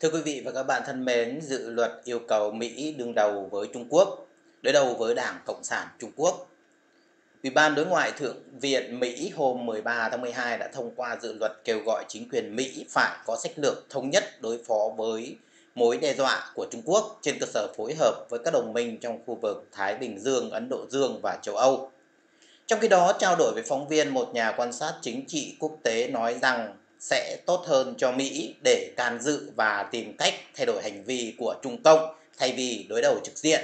Thưa quý vị và các bạn thân mến, dự luật yêu cầu Mỹ đương đầu với Trung Quốc, đối đầu với Đảng Cộng sản Trung Quốc. Ủy ban Đối ngoại Thượng viện Mỹ hôm 13 tháng 12 đã thông qua dự luật kêu gọi chính quyền Mỹ phải có sách lược thống nhất đối phó với mối đe dọa của Trung Quốc trên cơ sở phối hợp với các đồng minh trong khu vực Thái Bình Dương, Ấn Độ Dương và châu Âu. Trong khi đó, trao đổi với phóng viên, một nhà quan sát chính trị quốc tế nói rằng sẽ tốt hơn cho Mỹ để can dự và tìm cách thay đổi hành vi của Trung Cộng thay vì đối đầu trực diện.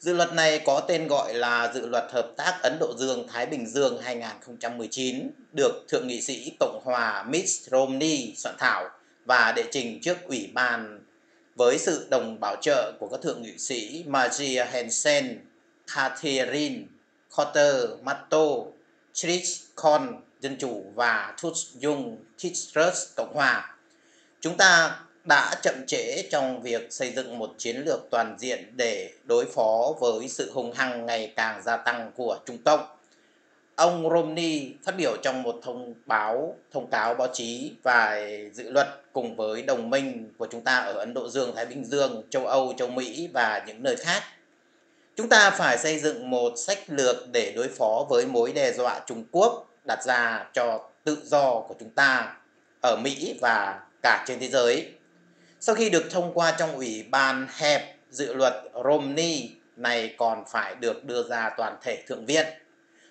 Dự luật này có tên gọi là Dự luật Hợp tác Ấn Độ Dương-Thái Bình Dương 2019, được Thượng nghị sĩ Cộng hòa Mitt Romney soạn thảo và đệ trình trước Ủy ban với sự đồng bảo trợ của các thượng nghị sĩ Maria Hansen, Catherine Cotter Matto, Trish Con Dân Chủ và Thut Dung Titrus Cộng Hòa. Chúng ta đã chậm trễ trong việc xây dựng một chiến lược toàn diện để đối phó với sự hung hăng ngày càng gia tăng của Trung Cộng. Ông Romney phát biểu trong một thông báo thông cáo báo chí và dự luật cùng với đồng minh của chúng ta ở Ấn Độ Dương, Thái Bình Dương, châu Âu, châu Mỹ và những nơi khác. Chúng ta phải xây dựng một sách lược để đối phó với mối đe dọa Trung Quốc đặt ra cho tự do của chúng ta ở Mỹ và cả trên thế giới. Sau khi được thông qua trong ủy ban hẹp, dự luật Romney này còn phải được đưa ra toàn thể thượng viện.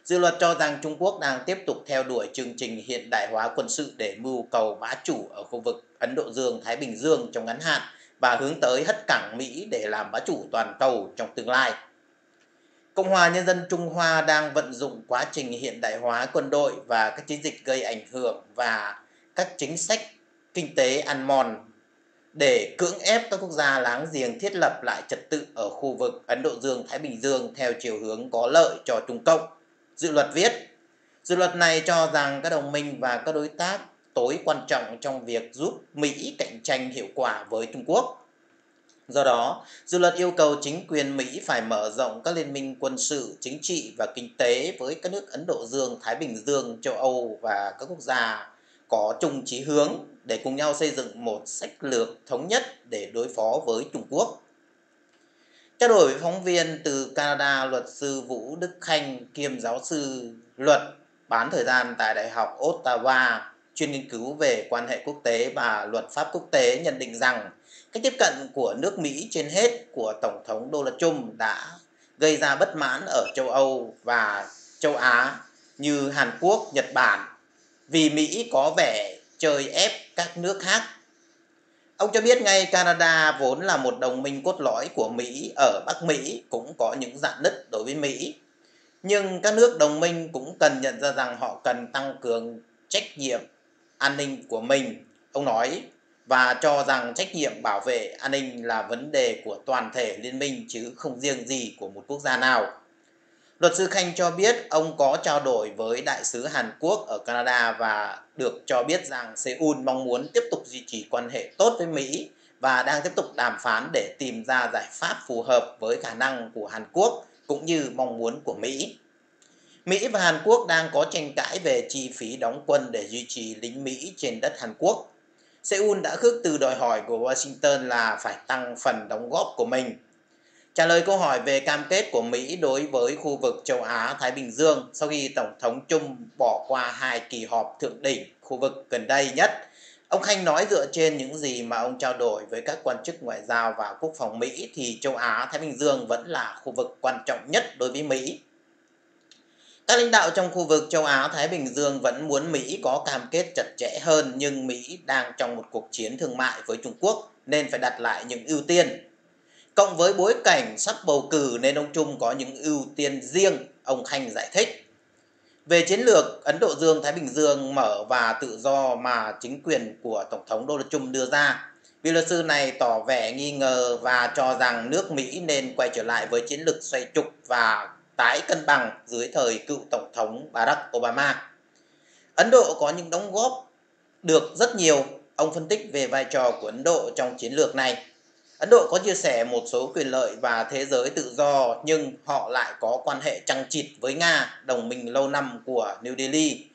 Dự luật cho rằng Trung Quốc đang tiếp tục theo đuổi chương trình hiện đại hóa quân sự để mưu cầu bá chủ ở khu vực Ấn Độ Dương-Thái Bình Dương trong ngắn hạn và hướng tới hất cảng Mỹ để làm bá chủ toàn cầu trong tương lai. Cộng hòa Nhân dân Trung Hoa đang vận dụng quá trình hiện đại hóa quân đội và các chiến dịch gây ảnh hưởng và các chính sách kinh tế ăn mòn để cưỡng ép các quốc gia láng giềng thiết lập lại trật tự ở khu vực Ấn Độ Dương-Thái Bình Dương theo chiều hướng có lợi cho Trung Cộng. Dự luật viết, dự luật này cho rằng các đồng minh và các đối tác tối quan trọng trong việc giúp Mỹ cạnh tranh hiệu quả với Trung Quốc Do đó, dự luật yêu cầu chính quyền Mỹ phải mở rộng các liên minh quân sự, chính trị và kinh tế với các nước Ấn Độ Dương, Thái Bình Dương, châu Âu và các quốc gia có chung chí hướng để cùng nhau xây dựng một sách lược thống nhất để đối phó với Trung Quốc. Trao đổi với phóng viên từ Canada, luật sư Vũ Đức Khanh kiêm giáo sư luật bán thời gian tại Đại học Ottawa chuyên nghiên cứu về quan hệ quốc tế và luật pháp quốc tế nhận định rằng Cách tiếp cận của nước Mỹ trên hết của Tổng thống Donald Trump đã gây ra bất mãn ở châu Âu và châu Á như Hàn Quốc, Nhật Bản vì Mỹ có vẻ chơi ép các nước khác. Ông cho biết ngay Canada vốn là một đồng minh cốt lõi của Mỹ ở Bắc Mỹ cũng có những dạn nứt đối với Mỹ. Nhưng các nước đồng minh cũng cần nhận ra rằng họ cần tăng cường trách nhiệm an ninh của mình. Ông nói và cho rằng trách nhiệm bảo vệ an ninh là vấn đề của toàn thể liên minh chứ không riêng gì của một quốc gia nào. Luật sư Khanh cho biết ông có trao đổi với đại sứ Hàn Quốc ở Canada và được cho biết rằng Seoul mong muốn tiếp tục duy trì quan hệ tốt với Mỹ và đang tiếp tục đàm phán để tìm ra giải pháp phù hợp với khả năng của Hàn Quốc cũng như mong muốn của Mỹ. Mỹ và Hàn Quốc đang có tranh cãi về chi phí đóng quân để duy trì lính Mỹ trên đất Hàn Quốc Seoul đã khước từ đòi hỏi của Washington là phải tăng phần đóng góp của mình. Trả lời câu hỏi về cam kết của Mỹ đối với khu vực châu Á-Thái Bình Dương sau khi Tổng thống Trung bỏ qua hai kỳ họp thượng đỉnh khu vực gần đây nhất, ông Khanh nói dựa trên những gì mà ông trao đổi với các quan chức ngoại giao và quốc phòng Mỹ thì châu Á-Thái Bình Dương vẫn là khu vực quan trọng nhất đối với Mỹ các lãnh đạo trong khu vực châu Á-Thái Bình Dương vẫn muốn Mỹ có cam kết chặt chẽ hơn nhưng Mỹ đang trong một cuộc chiến thương mại với Trung Quốc nên phải đặt lại những ưu tiên. Cộng với bối cảnh sắp bầu cử nên ông Trung có những ưu tiên riêng, ông Khanh giải thích. Về chiến lược Ấn Độ Dương-Thái Bình Dương mở và tự do mà chính quyền của Tổng thống Donald Trump đưa ra, vị luật sư này tỏ vẻ nghi ngờ và cho rằng nước Mỹ nên quay trở lại với chiến lược xoay trục và tái cân bằng dưới thời cựu Tổng thống Barack Obama. Ấn Độ có những đóng góp được rất nhiều. Ông phân tích về vai trò của Ấn Độ trong chiến lược này. Ấn Độ có chia sẻ một số quyền lợi và thế giới tự do nhưng họ lại có quan hệ trăng trịt với Nga, đồng minh lâu năm của New Delhi.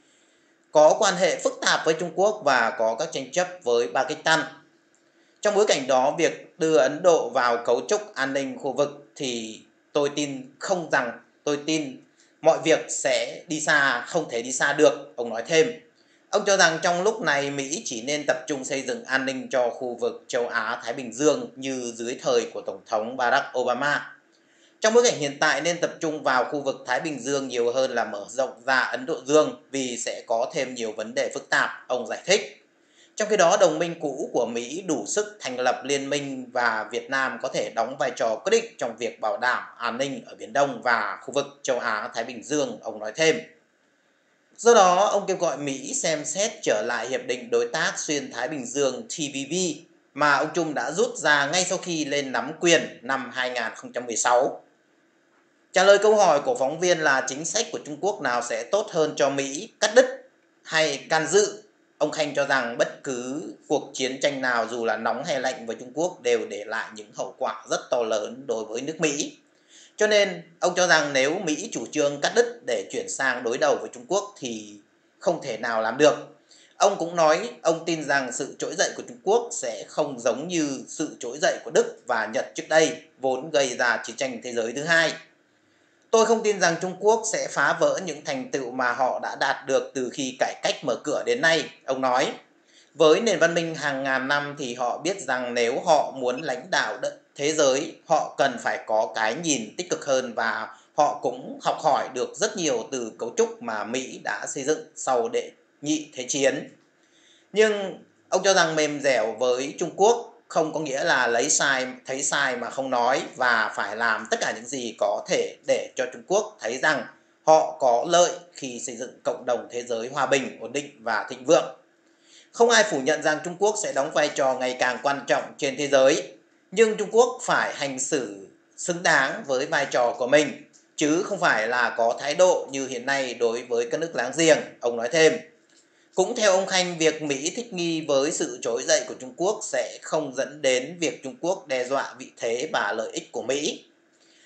Có quan hệ phức tạp với Trung Quốc và có các tranh chấp với Pakistan. Trong bối cảnh đó, việc đưa Ấn Độ vào cấu trúc an ninh khu vực thì tôi tin không rằng tôi tin mọi việc sẽ đi xa, không thể đi xa được, ông nói thêm. Ông cho rằng trong lúc này Mỹ chỉ nên tập trung xây dựng an ninh cho khu vực châu Á-Thái Bình Dương như dưới thời của Tổng thống Barack Obama. Trong bối cảnh hiện tại nên tập trung vào khu vực Thái Bình Dương nhiều hơn là mở rộng ra Ấn Độ Dương vì sẽ có thêm nhiều vấn đề phức tạp, ông giải thích. Trong khi đó, đồng minh cũ của Mỹ đủ sức thành lập liên minh và Việt Nam có thể đóng vai trò quyết định trong việc bảo đảm an ninh ở Biển Đông và khu vực châu Á-Thái Bình Dương, ông nói thêm. Do đó, ông kêu gọi Mỹ xem xét trở lại Hiệp định Đối tác Xuyên Thái Bình Dương TPP mà ông Trung đã rút ra ngay sau khi lên nắm quyền năm 2016. Trả lời câu hỏi của phóng viên là chính sách của Trung Quốc nào sẽ tốt hơn cho Mỹ, cắt đứt hay can dự, ông Khanh cho rằng bất cứ cuộc chiến tranh nào dù là nóng hay lạnh với Trung Quốc đều để lại những hậu quả rất to lớn đối với nước Mỹ. Cho nên ông cho rằng nếu Mỹ chủ trương cắt đứt để chuyển sang đối đầu với Trung Quốc thì không thể nào làm được. Ông cũng nói ông tin rằng sự trỗi dậy của Trung Quốc sẽ không giống như sự trỗi dậy của Đức và Nhật trước đây, vốn gây ra chiến tranh thế giới thứ hai. Tôi không tin rằng Trung Quốc sẽ phá vỡ những thành tựu mà họ đã đạt được từ khi cải cách mở cửa đến nay, ông nói. Với nền văn minh hàng ngàn năm thì họ biết rằng nếu họ muốn lãnh đạo đất thế giới, họ cần phải có cái nhìn tích cực hơn và họ cũng học hỏi được rất nhiều từ cấu trúc mà Mỹ đã xây dựng sau đệ nhị thế chiến. Nhưng ông cho rằng mềm dẻo với Trung Quốc không có nghĩa là lấy sai thấy sai mà không nói và phải làm tất cả những gì có thể để cho Trung Quốc thấy rằng họ có lợi khi xây dựng cộng đồng thế giới hòa bình, ổn định và thịnh vượng. Không ai phủ nhận rằng Trung Quốc sẽ đóng vai trò ngày càng quan trọng trên thế giới, nhưng Trung Quốc phải hành xử xứng đáng với vai trò của mình, chứ không phải là có thái độ như hiện nay đối với các nước láng giềng, ông nói thêm. Cũng theo ông Khanh, việc Mỹ thích nghi với sự trỗi dậy của Trung Quốc sẽ không dẫn đến việc Trung Quốc đe dọa vị thế và lợi ích của Mỹ.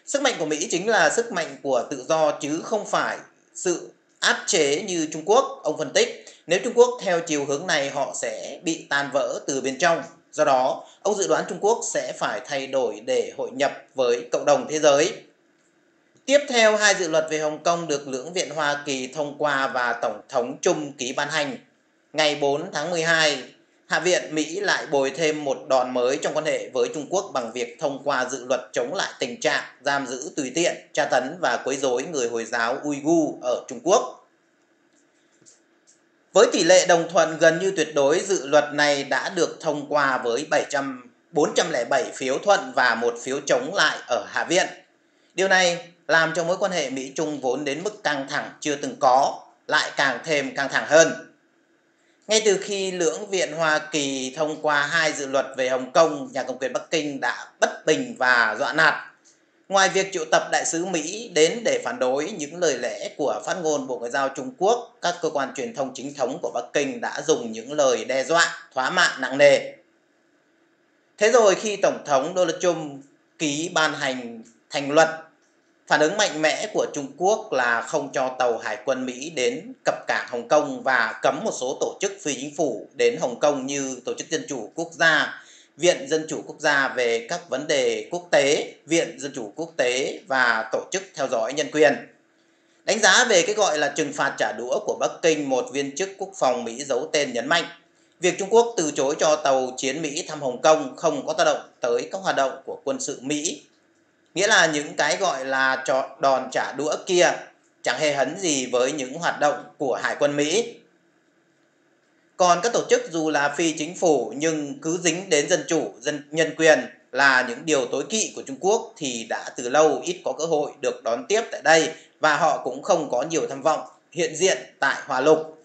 Sức mạnh của Mỹ chính là sức mạnh của tự do chứ không phải sự áp chế như Trung Quốc, ông phân tích. Nếu Trung Quốc theo chiều hướng này họ sẽ bị tan vỡ từ bên trong. Do đó, ông dự đoán Trung Quốc sẽ phải thay đổi để hội nhập với cộng đồng thế giới. Tiếp theo, hai dự luật về Hồng Kông được Lưỡng viện Hoa Kỳ thông qua và Tổng thống Trung ký ban hành. Ngày 4 tháng 12, Hạ viện Mỹ lại bồi thêm một đòn mới trong quan hệ với Trung Quốc bằng việc thông qua dự luật chống lại tình trạng giam giữ tùy tiện, tra tấn và quấy rối người Hồi giáo Uyghur ở Trung Quốc. Với tỷ lệ đồng thuận gần như tuyệt đối, dự luật này đã được thông qua với 700, 407 phiếu thuận và một phiếu chống lại ở Hạ viện. Điều này làm cho mối quan hệ Mỹ-Trung vốn đến mức căng thẳng chưa từng có, lại càng thêm căng thẳng hơn. Ngay từ khi lưỡng viện Hoa Kỳ thông qua hai dự luật về Hồng Kông, nhà cầm quyền Bắc Kinh đã bất bình và dọa nạt. Ngoài việc triệu tập đại sứ Mỹ đến để phản đối những lời lẽ của phát ngôn Bộ Ngoại giao Trung Quốc, các cơ quan truyền thông chính thống của Bắc Kinh đã dùng những lời đe dọa, thóa mạ nặng nề. Thế rồi khi Tổng thống Donald Trump ký ban hành thành luật Phản ứng mạnh mẽ của Trung Quốc là không cho tàu hải quân Mỹ đến cập cảng Hồng Kông và cấm một số tổ chức phi chính phủ đến Hồng Kông như Tổ chức Dân chủ Quốc gia, Viện Dân chủ Quốc gia về các vấn đề quốc tế, Viện Dân chủ Quốc tế và Tổ chức theo dõi nhân quyền. Đánh giá về cái gọi là trừng phạt trả đũa của Bắc Kinh, một viên chức quốc phòng Mỹ giấu tên nhấn mạnh, việc Trung Quốc từ chối cho tàu chiến Mỹ thăm Hồng Kông không có tác động tới các hoạt động của quân sự Mỹ Nghĩa là những cái gọi là đòn trả đũa kia chẳng hề hấn gì với những hoạt động của Hải quân Mỹ. Còn các tổ chức dù là phi chính phủ nhưng cứ dính đến dân chủ, dân nhân quyền là những điều tối kỵ của Trung Quốc thì đã từ lâu ít có cơ hội được đón tiếp tại đây và họ cũng không có nhiều tham vọng hiện diện tại Hòa Lục.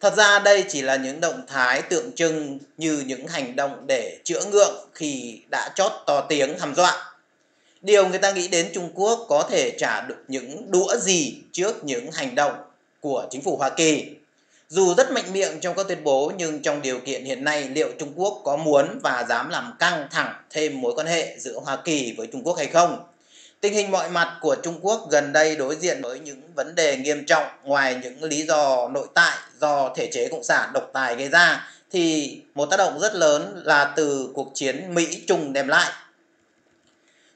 Thật ra đây chỉ là những động thái tượng trưng như những hành động để chữa ngượng khi đã chót to tiếng hăm dọa Điều người ta nghĩ đến Trung Quốc có thể trả được những đũa gì trước những hành động của chính phủ Hoa Kỳ. Dù rất mạnh miệng trong các tuyên bố, nhưng trong điều kiện hiện nay, liệu Trung Quốc có muốn và dám làm căng thẳng thêm mối quan hệ giữa Hoa Kỳ với Trung Quốc hay không? Tình hình mọi mặt của Trung Quốc gần đây đối diện với những vấn đề nghiêm trọng ngoài những lý do nội tại do thể chế cộng sản độc tài gây ra, thì một tác động rất lớn là từ cuộc chiến Mỹ-Trung đem lại.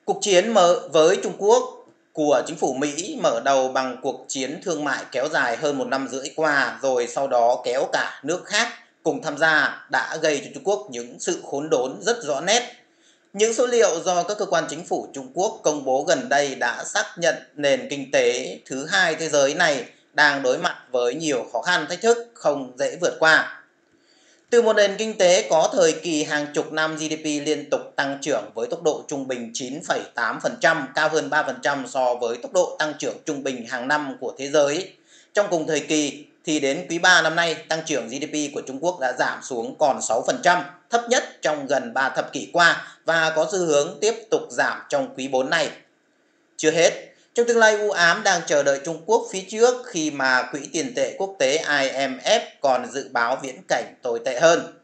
Cuộc chiến mở với Trung Quốc của chính phủ Mỹ mở đầu bằng cuộc chiến thương mại kéo dài hơn một năm rưỡi qua, rồi sau đó kéo cả nước khác cùng tham gia đã gây cho Trung Quốc những sự khốn đốn rất rõ nét. Những số liệu do các cơ quan chính phủ Trung Quốc công bố gần đây đã xác nhận nền kinh tế thứ hai thế giới này đang đối mặt với nhiều khó khăn thách thức không dễ vượt qua. Từ một nền kinh tế có thời kỳ hàng chục năm GDP liên tục tăng trưởng với tốc độ trung bình 9,8%, cao hơn 3% so với tốc độ tăng trưởng trung bình hàng năm của thế giới. Trong cùng thời kỳ thì đến quý 3 năm nay, tăng trưởng GDP của Trung Quốc đã giảm xuống còn 6%, thấp nhất trong gần 3 thập kỷ qua và có xu hướng tiếp tục giảm trong quý 4 này. Chưa hết, trong tương lai u ám đang chờ đợi Trung Quốc phía trước khi mà Quỹ tiền tệ quốc tế IMF còn dự báo viễn cảnh tồi tệ hơn.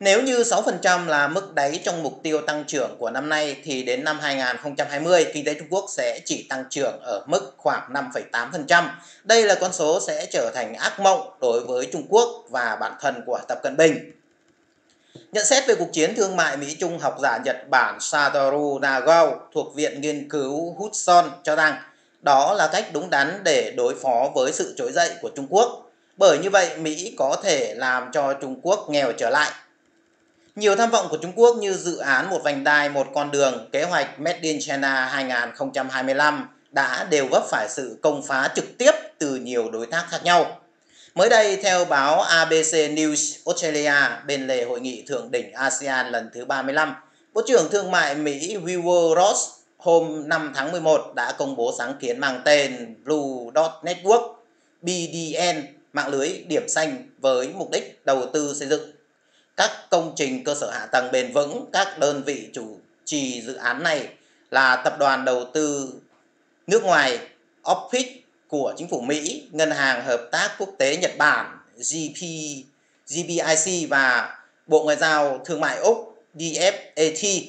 Nếu như 6% là mức đáy trong mục tiêu tăng trưởng của năm nay thì đến năm 2020 kinh tế Trung Quốc sẽ chỉ tăng trưởng ở mức khoảng 5,8%. Đây là con số sẽ trở thành ác mộng đối với Trung Quốc và bản thân của Tập Cận Bình. Nhận xét về cuộc chiến thương mại Mỹ-Trung, học giả Nhật Bản Satoru Nagao thuộc Viện Nghiên cứu Hudson cho rằng đó là cách đúng đắn để đối phó với sự trỗi dậy của Trung Quốc. Bởi như vậy, Mỹ có thể làm cho Trung Quốc nghèo trở lại. Nhiều tham vọng của Trung Quốc như dự án một vành đai, một con đường, kế hoạch Made in China 2025 đã đều vấp phải sự công phá trực tiếp từ nhiều đối tác khác nhau. Mới đây, theo báo ABC News Australia, bên lề hội nghị thượng đỉnh ASEAN lần thứ 35, Bộ trưởng Thương mại Mỹ Wilbur Ross hôm 5 tháng 11 đã công bố sáng kiến mang tên Blue Dot Network BDN, mạng lưới điểm xanh với mục đích đầu tư xây dựng các công trình cơ sở hạ tầng bền vững. Các đơn vị chủ trì dự án này là tập đoàn đầu tư nước ngoài Office của chính phủ Mỹ, Ngân hàng Hợp tác Quốc tế Nhật Bản GP, GBIC và Bộ Ngoại giao Thương mại Úc DFAT.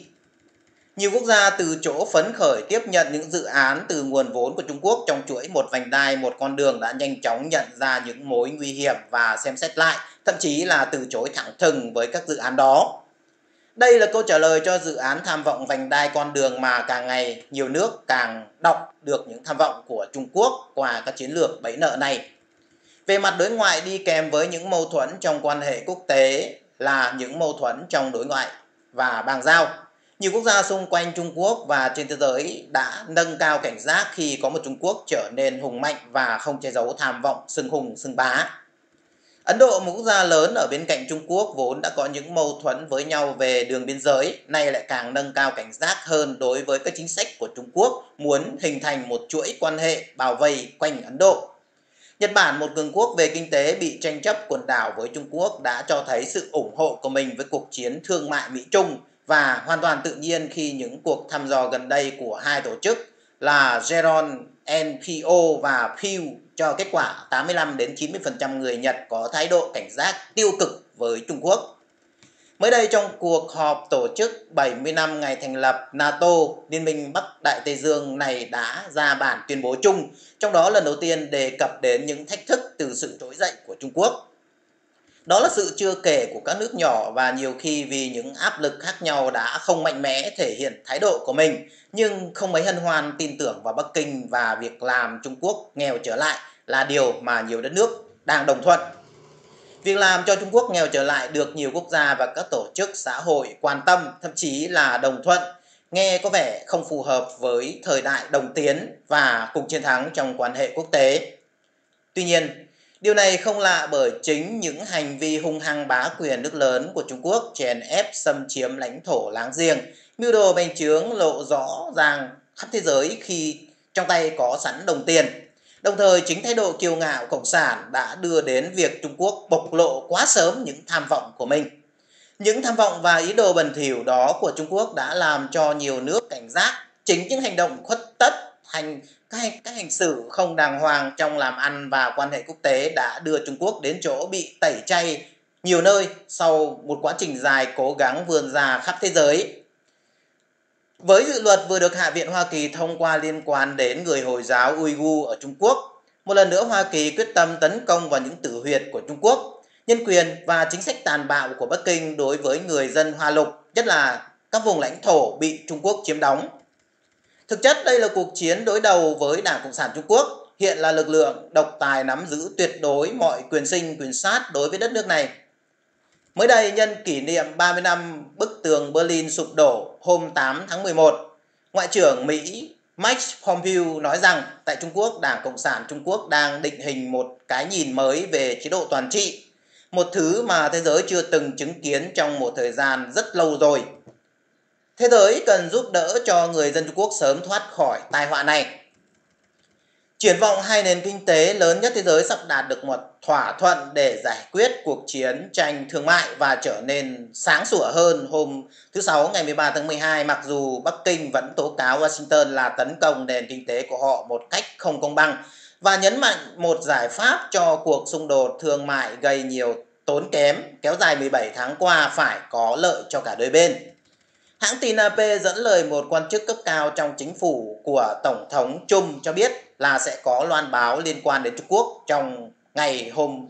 Nhiều quốc gia từ chỗ phấn khởi tiếp nhận những dự án từ nguồn vốn của Trung Quốc trong chuỗi một vành đai, một con đường đã nhanh chóng nhận ra những mối nguy hiểm và xem xét lại, thậm chí là từ chối thẳng thừng với các dự án đó. Đây là câu trả lời cho dự án tham vọng vành đai con đường mà càng ngày nhiều nước càng đọc được những tham vọng của Trung Quốc qua các chiến lược bẫy nợ này. Về mặt đối ngoại đi kèm với những mâu thuẫn trong quan hệ quốc tế là những mâu thuẫn trong đối ngoại và bàn giao. Nhiều quốc gia xung quanh Trung Quốc và trên thế giới đã nâng cao cảnh giác khi có một Trung Quốc trở nên hùng mạnh và không che giấu tham vọng sừng hùng sừng bá. Ấn Độ, một quốc gia lớn ở bên cạnh Trung Quốc vốn đã có những mâu thuẫn với nhau về đường biên giới, nay lại càng nâng cao cảnh giác hơn đối với các chính sách của Trung Quốc muốn hình thành một chuỗi quan hệ bao vây quanh Ấn Độ. Nhật Bản, một cường quốc về kinh tế bị tranh chấp quần đảo với Trung Quốc đã cho thấy sự ủng hộ của mình với cuộc chiến thương mại Mỹ-Trung và hoàn toàn tự nhiên khi những cuộc thăm dò gần đây của hai tổ chức là Geron NPO và Pew cho kết quả 85 đến 90% người Nhật có thái độ cảnh giác tiêu cực với Trung Quốc. Mới đây trong cuộc họp tổ chức 70 năm ngày thành lập NATO, Liên minh Bắc Đại Tây Dương này đã ra bản tuyên bố chung, trong đó lần đầu tiên đề cập đến những thách thức từ sự trỗi dậy của Trung Quốc. Đó là sự chưa kể của các nước nhỏ và nhiều khi vì những áp lực khác nhau đã không mạnh mẽ thể hiện thái độ của mình, nhưng không mấy hân hoan tin tưởng vào Bắc Kinh và việc làm Trung Quốc nghèo trở lại là điều mà nhiều đất nước đang đồng thuận. Việc làm cho Trung Quốc nghèo trở lại được nhiều quốc gia và các tổ chức xã hội quan tâm, thậm chí là đồng thuận, nghe có vẻ không phù hợp với thời đại đồng tiến và cùng chiến thắng trong quan hệ quốc tế. Tuy nhiên, Điều này không lạ bởi chính những hành vi hung hăng bá quyền nước lớn của Trung Quốc chèn ép xâm chiếm lãnh thổ láng giềng, mưu đồ bành trướng lộ rõ ràng khắp thế giới khi trong tay có sẵn đồng tiền. Đồng thời chính thái độ kiêu ngạo cộng sản đã đưa đến việc Trung Quốc bộc lộ quá sớm những tham vọng của mình. Những tham vọng và ý đồ bẩn thỉu đó của Trung Quốc đã làm cho nhiều nước cảnh giác chính những hành động khuất tất hành các hành, các hành xử không đàng hoàng trong làm ăn và quan hệ quốc tế đã đưa Trung Quốc đến chỗ bị tẩy chay nhiều nơi sau một quá trình dài cố gắng vươn ra khắp thế giới. Với dự luật vừa được Hạ viện Hoa Kỳ thông qua liên quan đến người Hồi giáo Uyghur ở Trung Quốc, một lần nữa Hoa Kỳ quyết tâm tấn công vào những tử huyệt của Trung Quốc. nhân quyền và chính sách tàn bạo của Bắc Kinh đối với người dân Hoa Lục, nhất là các vùng lãnh thổ bị Trung Quốc chiếm đóng. Thực chất đây là cuộc chiến đối đầu với Đảng Cộng sản Trung Quốc, hiện là lực lượng độc tài nắm giữ tuyệt đối mọi quyền sinh quyền sát đối với đất nước này. Mới đây nhân kỷ niệm 30 năm bức tường Berlin sụp đổ hôm 8 tháng 11, Ngoại trưởng Mỹ Mike Pompeo nói rằng tại Trung Quốc, Đảng Cộng sản Trung Quốc đang định hình một cái nhìn mới về chế độ toàn trị, một thứ mà thế giới chưa từng chứng kiến trong một thời gian rất lâu rồi. Thế giới cần giúp đỡ cho người dân Trung Quốc sớm thoát khỏi tai họa này. Triển vọng hai nền kinh tế lớn nhất thế giới sắp đạt được một thỏa thuận để giải quyết cuộc chiến tranh thương mại và trở nên sáng sủa hơn hôm thứ Sáu, ngày 13 tháng 12 mặc dù Bắc Kinh vẫn tố cáo Washington là tấn công nền kinh tế của họ một cách không công bằng và nhấn mạnh một giải pháp cho cuộc xung đột thương mại gây nhiều tốn kém kéo dài 17 tháng qua phải có lợi cho cả đôi bên. Hãng tin AP dẫn lời một quan chức cấp cao trong chính phủ của Tổng thống Trung cho biết là sẽ có loan báo liên quan đến Trung Quốc trong ngày hôm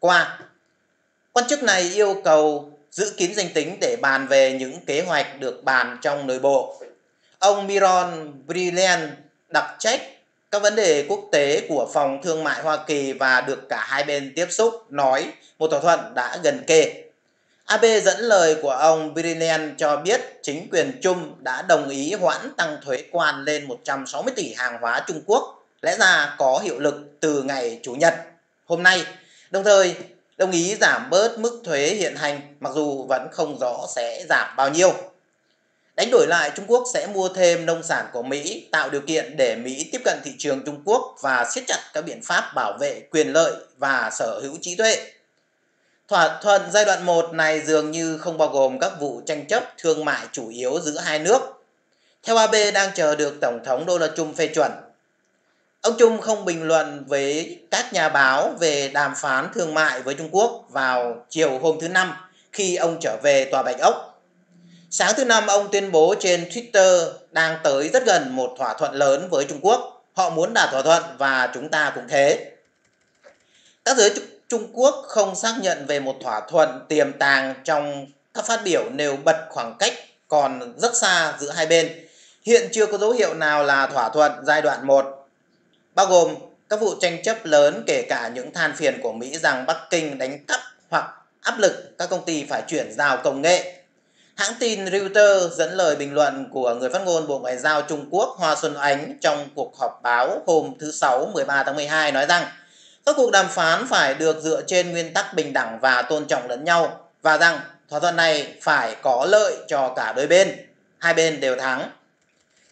qua. Quan chức này yêu cầu giữ kín danh tính để bàn về những kế hoạch được bàn trong nội bộ. Ông Miron Brilliant đặc trách các vấn đề quốc tế của Phòng Thương mại Hoa Kỳ và được cả hai bên tiếp xúc, nói một thỏa thuận đã gần kề. AB dẫn lời của ông Brilliant cho biết chính quyền Trung đã đồng ý hoãn tăng thuế quan lên 160 tỷ hàng hóa Trung Quốc, lẽ ra có hiệu lực từ ngày Chủ nhật hôm nay, đồng thời đồng ý giảm bớt mức thuế hiện hành mặc dù vẫn không rõ sẽ giảm bao nhiêu. Đánh đổi lại, Trung Quốc sẽ mua thêm nông sản của Mỹ, tạo điều kiện để Mỹ tiếp cận thị trường Trung Quốc và siết chặt các biện pháp bảo vệ quyền lợi và sở hữu trí tuệ. Thỏa thuận giai đoạn 1 này dường như không bao gồm các vụ tranh chấp thương mại chủ yếu giữa hai nước. Theo AB đang chờ được Tổng thống Donald Trump phê chuẩn. Ông Trung không bình luận với các nhà báo về đàm phán thương mại với Trung Quốc vào chiều hôm thứ Năm khi ông trở về Tòa Bạch Ốc. Sáng thứ Năm, ông tuyên bố trên Twitter đang tới rất gần một thỏa thuận lớn với Trung Quốc. Họ muốn đạt thỏa thuận và chúng ta cũng thế. Các giới Trung Quốc không xác nhận về một thỏa thuận tiềm tàng trong các phát biểu nêu bật khoảng cách còn rất xa giữa hai bên. Hiện chưa có dấu hiệu nào là thỏa thuận giai đoạn 1, bao gồm các vụ tranh chấp lớn kể cả những than phiền của Mỹ rằng Bắc Kinh đánh cắp hoặc áp lực các công ty phải chuyển giao công nghệ. Hãng tin Reuters dẫn lời bình luận của người phát ngôn Bộ Ngoại giao Trung Quốc Hoa Xuân Ánh trong cuộc họp báo hôm thứ Sáu 13 tháng 12 nói rằng các cuộc đàm phán phải được dựa trên nguyên tắc bình đẳng và tôn trọng lẫn nhau và rằng thỏa thuận này phải có lợi cho cả đôi bên, hai bên đều thắng.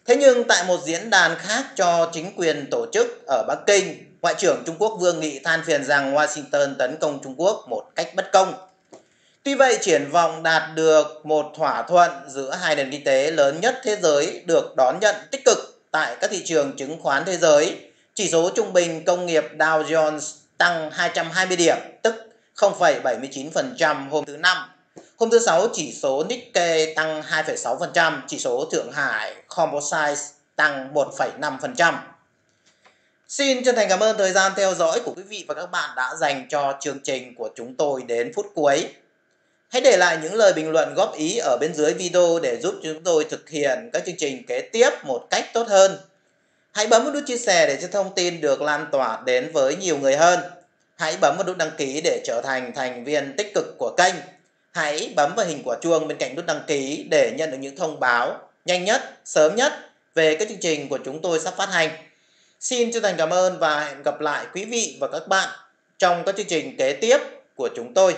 Thế nhưng tại một diễn đàn khác cho chính quyền tổ chức ở Bắc Kinh, Ngoại trưởng Trung Quốc Vương Nghị than phiền rằng Washington tấn công Trung Quốc một cách bất công. Tuy vậy, triển vọng đạt được một thỏa thuận giữa hai nền kinh tế lớn nhất thế giới được đón nhận tích cực tại các thị trường chứng khoán thế giới chỉ số trung bình công nghiệp Dow Jones tăng 220 điểm, tức 0,79% hôm thứ Năm. Hôm thứ Sáu, chỉ số Nikkei tăng 2,6%, chỉ số Thượng Hải Composite tăng 1,5%. Xin chân thành cảm ơn thời gian theo dõi của quý vị và các bạn đã dành cho chương trình của chúng tôi đến phút cuối. Hãy để lại những lời bình luận góp ý ở bên dưới video để giúp chúng tôi thực hiện các chương trình kế tiếp một cách tốt hơn. Hãy bấm vào nút chia sẻ để cho thông tin được lan tỏa đến với nhiều người hơn. Hãy bấm vào nút đăng ký để trở thành thành viên tích cực của kênh. Hãy bấm vào hình quả chuông bên cạnh nút đăng ký để nhận được những thông báo nhanh nhất, sớm nhất về các chương trình của chúng tôi sắp phát hành. Xin chân thành cảm ơn và hẹn gặp lại quý vị và các bạn trong các chương trình kế tiếp của chúng tôi.